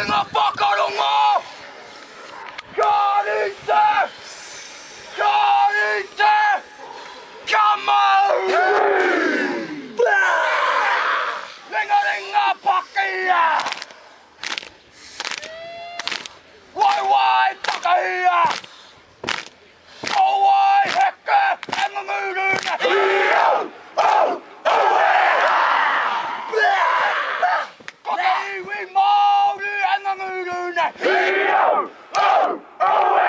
in the fuck Pakia! Why, why, Pakia! Oh, why, Hecka, and the moon the moon. Oh, oh, yeah! Pakia, we mold and the moon in the! Oh, oh,